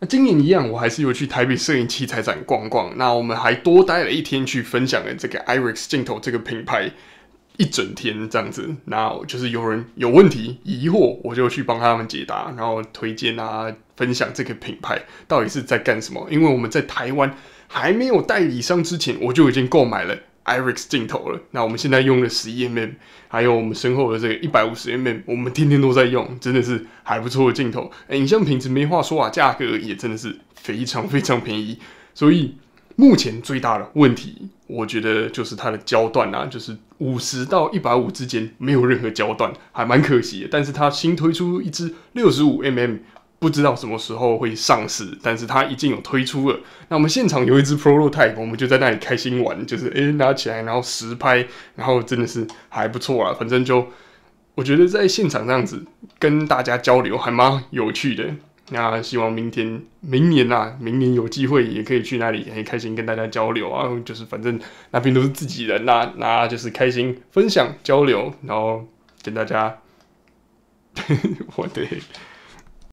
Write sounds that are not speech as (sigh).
那今年一样，我还是有去台北摄影器材展逛逛。那我们还多待了一天去分享了这个 IRIX 镜头这个品牌一整天这样子。那就是有人有问题疑惑，我就去帮他们解答，然后推荐啊，分享这个品牌到底是在干什么。因为我们在台湾还没有代理商之前，我就已经购买了。IRIX 镜头了，那我们现在用的十一 mm，还有我们身后的这个一百五十 mm，我们天天都在用，真的是还不错的镜头。影像品质没话说啊，价格也真的是非常非常便宜。所以目前最大的问题，我觉得就是它的焦段啊，就是五十到一百五之间没有任何焦段，还蛮可惜的。但是它新推出一支六十五 mm。不知道什么时候会上市，但是它已经有推出了。那我们现场有一支 prototype，我们就在那里开心玩，就是诶拿起来，然后实拍，然后真的是还不错啊。反正就我觉得在现场这样子跟大家交流还蛮有趣的。那希望明天、明年啊，明年有机会也可以去那里，很开心跟大家交流啊。就是反正那边都是自己人呐，那就是开心分享交流，然后跟大家 (laughs) 我的。